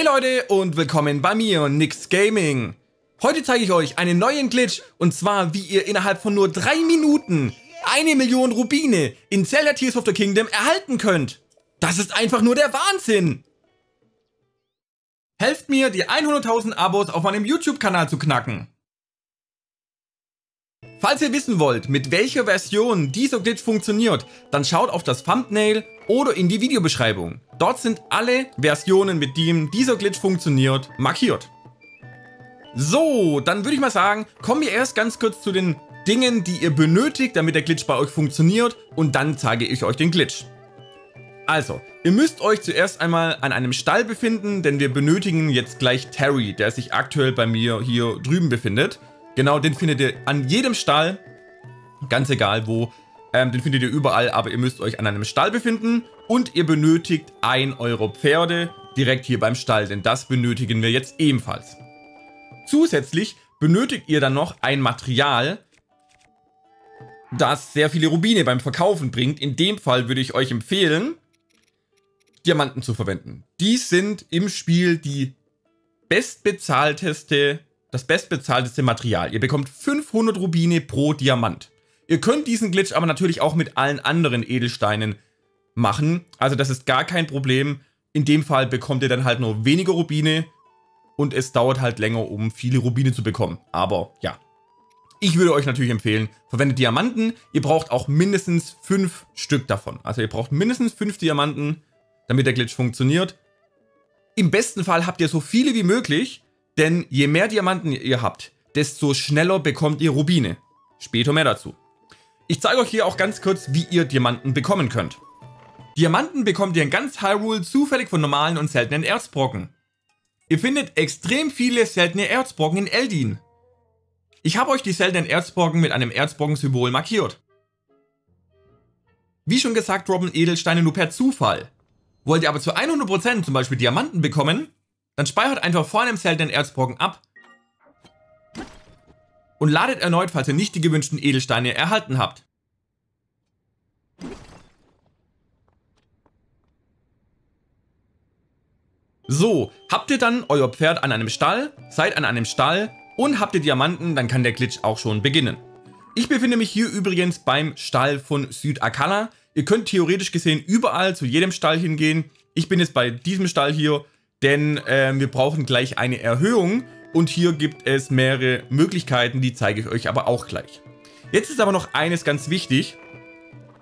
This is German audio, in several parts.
Hey Leute und willkommen bei mir, Nix Gaming. Heute zeige ich euch einen neuen Glitch und zwar wie ihr innerhalb von nur drei Minuten eine Million Rubine in Zelda Tears of the Kingdom erhalten könnt. Das ist einfach nur der Wahnsinn. Helft mir, die 100.000 Abos auf meinem YouTube-Kanal zu knacken. Falls ihr wissen wollt, mit welcher Version dieser Glitch funktioniert, dann schaut auf das Thumbnail oder in die Videobeschreibung. Dort sind alle Versionen, mit denen dieser Glitch funktioniert, markiert. So, dann würde ich mal sagen, kommen wir erst ganz kurz zu den Dingen, die ihr benötigt, damit der Glitch bei euch funktioniert und dann zeige ich euch den Glitch. Also, ihr müsst euch zuerst einmal an einem Stall befinden, denn wir benötigen jetzt gleich Terry, der sich aktuell bei mir hier drüben befindet. Genau, den findet ihr an jedem Stall, ganz egal wo, ähm, den findet ihr überall, aber ihr müsst euch an einem Stall befinden und ihr benötigt ein Euro Pferde direkt hier beim Stall, denn das benötigen wir jetzt ebenfalls. Zusätzlich benötigt ihr dann noch ein Material, das sehr viele Rubine beim Verkaufen bringt. In dem Fall würde ich euch empfehlen, Diamanten zu verwenden. Dies sind im Spiel die bestbezahlteste das bestbezahlteste Material. Ihr bekommt 500 Rubine pro Diamant. Ihr könnt diesen Glitch aber natürlich auch mit allen anderen Edelsteinen machen. Also das ist gar kein Problem. In dem Fall bekommt ihr dann halt nur weniger Rubine und es dauert halt länger, um viele Rubine zu bekommen. Aber ja, ich würde euch natürlich empfehlen, verwendet Diamanten. Ihr braucht auch mindestens 5 Stück davon. Also ihr braucht mindestens 5 Diamanten, damit der Glitch funktioniert. Im besten Fall habt ihr so viele wie möglich, denn je mehr Diamanten ihr habt, desto schneller bekommt ihr Rubine. Später mehr dazu. Ich zeige euch hier auch ganz kurz, wie ihr Diamanten bekommen könnt. Diamanten bekommt ihr in ganz Hyrule zufällig von normalen und seltenen Erzbrocken. Ihr findet extrem viele seltene Erzbrocken in Eldin. Ich habe euch die seltenen Erzbrocken mit einem Erzbrocken-Symbol markiert. Wie schon gesagt, droppen Edelsteine nur per Zufall. Wollt ihr aber zu 100% zum Beispiel Diamanten bekommen, dann speichert einfach vor einem seltenen Erzbrocken ab und ladet erneut, falls ihr nicht die gewünschten Edelsteine erhalten habt. So, habt ihr dann euer Pferd an einem Stall, seid an einem Stall und habt ihr Diamanten, dann kann der Glitch auch schon beginnen. Ich befinde mich hier übrigens beim Stall von Südakala. Ihr könnt theoretisch gesehen überall zu jedem Stall hingehen. Ich bin jetzt bei diesem Stall hier denn äh, wir brauchen gleich eine Erhöhung und hier gibt es mehrere Möglichkeiten, die zeige ich euch aber auch gleich. Jetzt ist aber noch eines ganz wichtig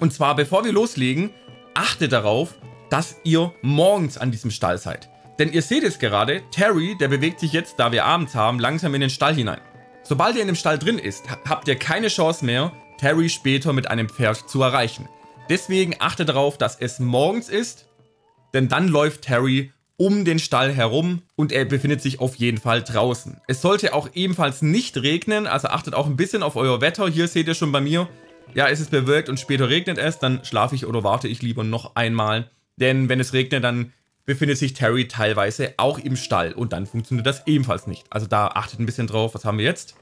und zwar bevor wir loslegen, achtet darauf, dass ihr morgens an diesem Stall seid. Denn ihr seht es gerade, Terry, der bewegt sich jetzt, da wir abends haben, langsam in den Stall hinein. Sobald ihr in dem Stall drin ist, habt ihr keine Chance mehr, Terry später mit einem Pferd zu erreichen. Deswegen achtet darauf, dass es morgens ist, denn dann läuft Terry um den Stall herum und er befindet sich auf jeden Fall draußen. Es sollte auch ebenfalls nicht regnen, also achtet auch ein bisschen auf euer Wetter. Hier seht ihr schon bei mir, ja, es ist bewölkt und später regnet es, dann schlafe ich oder warte ich lieber noch einmal. Denn wenn es regnet, dann befindet sich Terry teilweise auch im Stall und dann funktioniert das ebenfalls nicht. Also da achtet ein bisschen drauf. Was haben wir jetzt?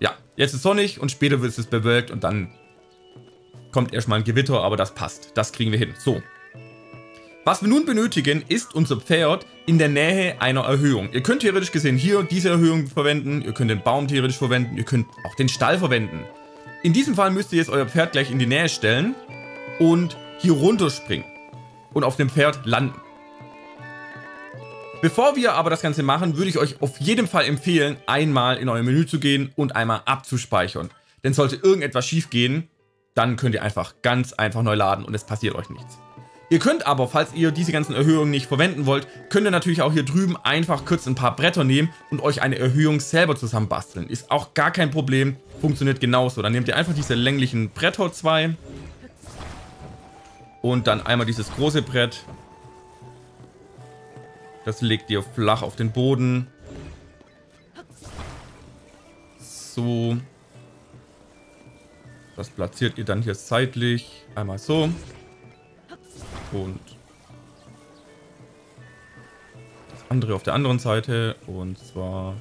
Ja, jetzt ist sonnig und später wird es bewölkt und dann kommt erstmal ein Gewitter, aber das passt. Das kriegen wir hin. So, was wir nun benötigen, ist unser Pferd in der Nähe einer Erhöhung. Ihr könnt theoretisch gesehen hier diese Erhöhung verwenden, ihr könnt den Baum theoretisch verwenden, ihr könnt auch den Stall verwenden. In diesem Fall müsst ihr jetzt euer Pferd gleich in die Nähe stellen und hier runterspringen und auf dem Pferd landen. Bevor wir aber das Ganze machen, würde ich euch auf jeden Fall empfehlen, einmal in euer Menü zu gehen und einmal abzuspeichern. Denn sollte irgendetwas schief gehen, dann könnt ihr einfach ganz einfach neu laden und es passiert euch nichts. Ihr könnt aber, falls ihr diese ganzen Erhöhungen nicht verwenden wollt, könnt ihr natürlich auch hier drüben einfach kurz ein paar Bretter nehmen und euch eine Erhöhung selber zusammen basteln. Ist auch gar kein Problem, funktioniert genauso. Dann nehmt ihr einfach diese länglichen Bretter zwei und dann einmal dieses große Brett. Das legt ihr flach auf den Boden. So. Das platziert ihr dann hier seitlich. Einmal so. Und das andere auf der anderen Seite. Und zwar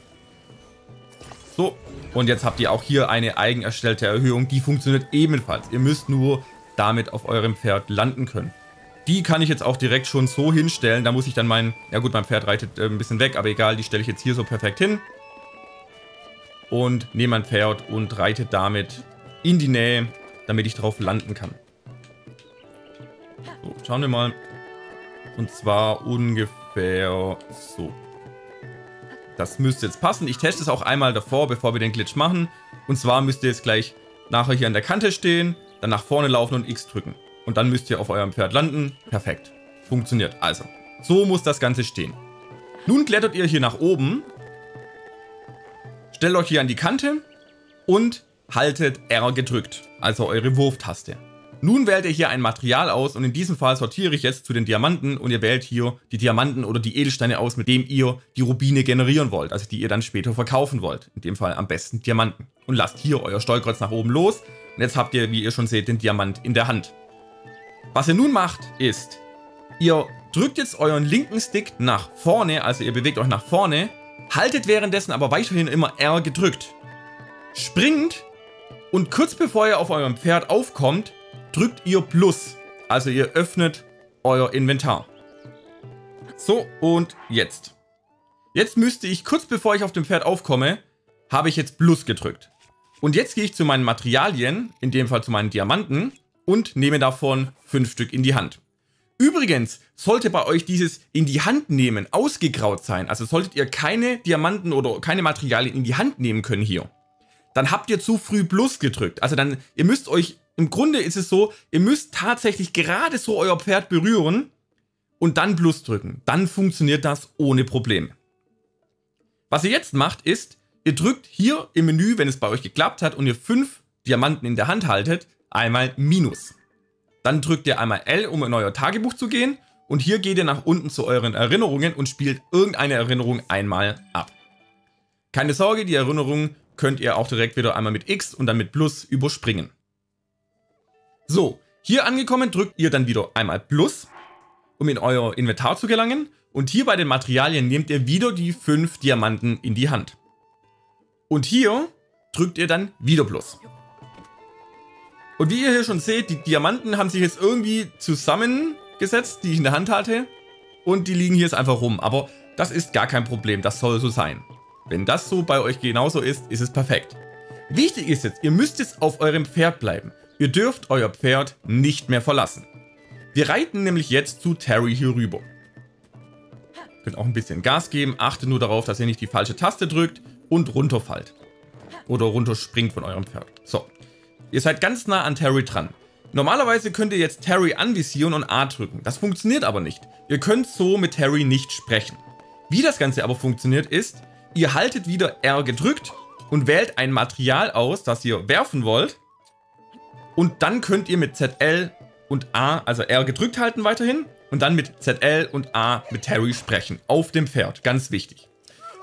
so. Und jetzt habt ihr auch hier eine eigen erstellte Erhöhung. Die funktioniert ebenfalls. Ihr müsst nur damit auf eurem Pferd landen können. Die kann ich jetzt auch direkt schon so hinstellen. Da muss ich dann mein... Ja gut, mein Pferd reitet äh, ein bisschen weg, aber egal. Die stelle ich jetzt hier so perfekt hin. Und nehme mein Pferd und reite damit in die Nähe, damit ich drauf landen kann. So, schauen wir mal. Und zwar ungefähr so. Das müsste jetzt passen. Ich teste es auch einmal davor, bevor wir den Glitch machen. Und zwar müsst ihr jetzt gleich nachher hier an der Kante stehen, dann nach vorne laufen und X drücken. Und dann müsst ihr auf eurem Pferd landen. Perfekt. Funktioniert. Also, so muss das Ganze stehen. Nun klettert ihr hier nach oben. Stellt euch hier an die Kante und haltet R gedrückt, also eure Wurftaste. Nun wählt ihr hier ein Material aus und in diesem Fall sortiere ich jetzt zu den Diamanten und ihr wählt hier die Diamanten oder die Edelsteine aus, mit dem ihr die Rubine generieren wollt, also die ihr dann später verkaufen wollt. In dem Fall am besten Diamanten. Und lasst hier euer Steuerkreuz nach oben los und jetzt habt ihr, wie ihr schon seht, den Diamant in der Hand. Was ihr nun macht, ist, ihr drückt jetzt euren linken Stick nach vorne, also ihr bewegt euch nach vorne, haltet währenddessen aber weiterhin immer R gedrückt. Springt und kurz bevor ihr auf eurem Pferd aufkommt, drückt ihr Plus. Also ihr öffnet euer Inventar. So, und jetzt. Jetzt müsste ich, kurz bevor ich auf dem Pferd aufkomme, habe ich jetzt Plus gedrückt. Und jetzt gehe ich zu meinen Materialien, in dem Fall zu meinen Diamanten, und nehme davon fünf Stück in die Hand. Übrigens sollte bei euch dieses in die Hand nehmen ausgegraut sein, also solltet ihr keine Diamanten oder keine Materialien in die Hand nehmen können hier, dann habt ihr zu früh Plus gedrückt. Also dann, ihr müsst euch, im Grunde ist es so, ihr müsst tatsächlich gerade so euer Pferd berühren und dann Plus drücken. Dann funktioniert das ohne Probleme. Was ihr jetzt macht ist, ihr drückt hier im Menü, wenn es bei euch geklappt hat und ihr fünf Diamanten in der Hand haltet, einmal Minus. Dann drückt ihr einmal L, um in euer Tagebuch zu gehen. Und hier geht ihr nach unten zu euren Erinnerungen und spielt irgendeine Erinnerung einmal ab. Keine Sorge, die Erinnerung könnt ihr auch direkt wieder einmal mit X und dann mit Plus überspringen. So, hier angekommen drückt ihr dann wieder einmal Plus, um in euer Inventar zu gelangen. Und hier bei den Materialien nehmt ihr wieder die 5 Diamanten in die Hand. Und hier drückt ihr dann wieder Plus. Und wie ihr hier schon seht, die Diamanten haben sich jetzt irgendwie zusammengesetzt, die ich in der Hand hatte. Und die liegen hier jetzt einfach rum. Aber das ist gar kein Problem, das soll so sein. Wenn das so bei euch genauso ist, ist es perfekt. Wichtig ist jetzt, ihr müsst jetzt auf eurem Pferd bleiben. Ihr dürft euer Pferd nicht mehr verlassen. Wir reiten nämlich jetzt zu Terry hier rüber. Ihr könnt auch ein bisschen Gas geben, achtet nur darauf, dass ihr nicht die falsche Taste drückt und runterfallt. Oder runterspringt von eurem Pferd. So, Ihr seid ganz nah an Terry dran. Normalerweise könnt ihr jetzt Terry anvisieren und A drücken. Das funktioniert aber nicht. Ihr könnt so mit Terry nicht sprechen. Wie das Ganze aber funktioniert ist, ihr haltet wieder R gedrückt und wählt ein Material aus, das ihr werfen wollt. Und dann könnt ihr mit ZL und A, also R gedrückt halten weiterhin. Und dann mit ZL und A mit Terry sprechen. Auf dem Pferd. Ganz wichtig.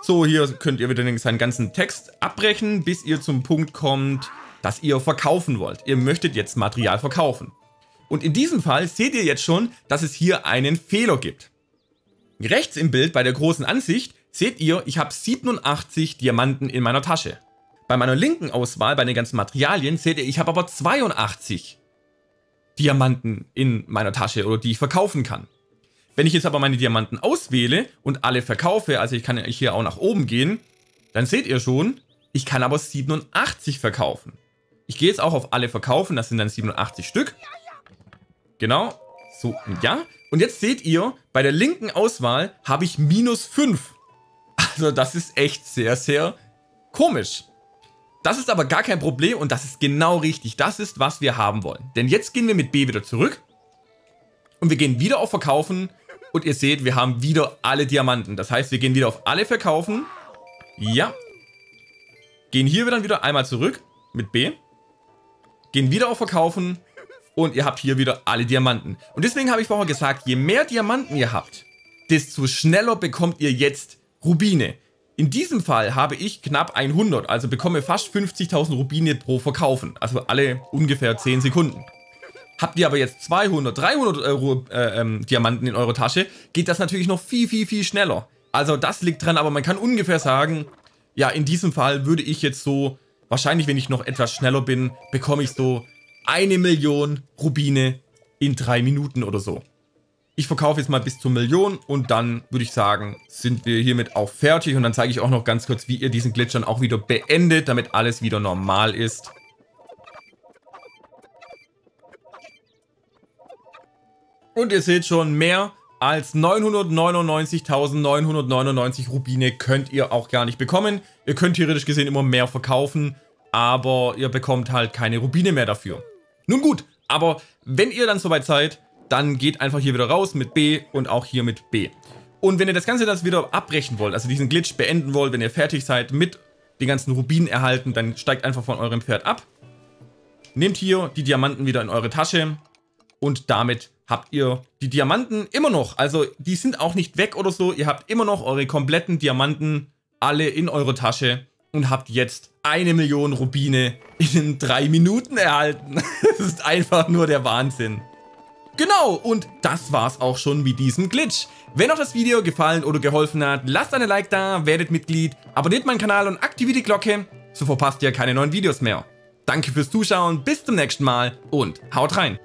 So, hier könnt ihr wieder seinen ganzen Text abbrechen, bis ihr zum Punkt kommt, das ihr verkaufen wollt. Ihr möchtet jetzt Material verkaufen. Und in diesem Fall seht ihr jetzt schon, dass es hier einen Fehler gibt. Rechts im Bild bei der großen Ansicht seht ihr, ich habe 87 Diamanten in meiner Tasche. Bei meiner linken Auswahl, bei den ganzen Materialien, seht ihr, ich habe aber 82 Diamanten in meiner Tasche oder die ich verkaufen kann. Wenn ich jetzt aber meine Diamanten auswähle und alle verkaufe, also ich kann hier auch nach oben gehen, dann seht ihr schon, ich kann aber 87 verkaufen. Ich gehe jetzt auch auf alle verkaufen, das sind dann 87 Stück. Genau, so, ja. Und jetzt seht ihr, bei der linken Auswahl habe ich minus 5. Also das ist echt sehr, sehr komisch. Das ist aber gar kein Problem und das ist genau richtig. Das ist, was wir haben wollen. Denn jetzt gehen wir mit B wieder zurück. Und wir gehen wieder auf Verkaufen. Und ihr seht, wir haben wieder alle Diamanten. Das heißt, wir gehen wieder auf alle Verkaufen. Ja. Gehen hier dann wieder einmal zurück mit B gehen wieder auf Verkaufen und ihr habt hier wieder alle Diamanten. Und deswegen habe ich vorher gesagt, je mehr Diamanten ihr habt, desto schneller bekommt ihr jetzt Rubine. In diesem Fall habe ich knapp 100, also bekomme fast 50.000 Rubine pro Verkaufen. Also alle ungefähr 10 Sekunden. Habt ihr aber jetzt 200, 300 Euro äh, ähm, Diamanten in eurer Tasche, geht das natürlich noch viel, viel, viel schneller. Also das liegt dran, aber man kann ungefähr sagen, ja, in diesem Fall würde ich jetzt so Wahrscheinlich, wenn ich noch etwas schneller bin, bekomme ich so eine Million Rubine in drei Minuten oder so. Ich verkaufe jetzt mal bis zur Million und dann würde ich sagen, sind wir hiermit auch fertig. Und dann zeige ich auch noch ganz kurz, wie ihr diesen Glitch dann auch wieder beendet, damit alles wieder normal ist. Und ihr seht schon, mehr als 999.999 Rubine könnt ihr auch gar nicht bekommen. Ihr könnt theoretisch gesehen immer mehr verkaufen, aber ihr bekommt halt keine Rubine mehr dafür. Nun gut, aber wenn ihr dann soweit seid, dann geht einfach hier wieder raus mit B und auch hier mit B. Und wenn ihr das Ganze das wieder abbrechen wollt, also diesen Glitch beenden wollt, wenn ihr fertig seid mit den ganzen Rubinen erhalten, dann steigt einfach von eurem Pferd ab. Nehmt hier die Diamanten wieder in eure Tasche und damit habt ihr die Diamanten immer noch. Also die sind auch nicht weg oder so. Ihr habt immer noch eure kompletten Diamanten alle in eurer Tasche und habt jetzt eine Million Rubine in drei Minuten erhalten. das ist einfach nur der Wahnsinn. Genau, und das war's auch schon mit diesem Glitch. Wenn euch das Video gefallen oder geholfen hat, lasst eine Like da, werdet Mitglied, abonniert meinen Kanal und aktiviert die Glocke, so verpasst ihr keine neuen Videos mehr. Danke fürs Zuschauen, bis zum nächsten Mal und haut rein!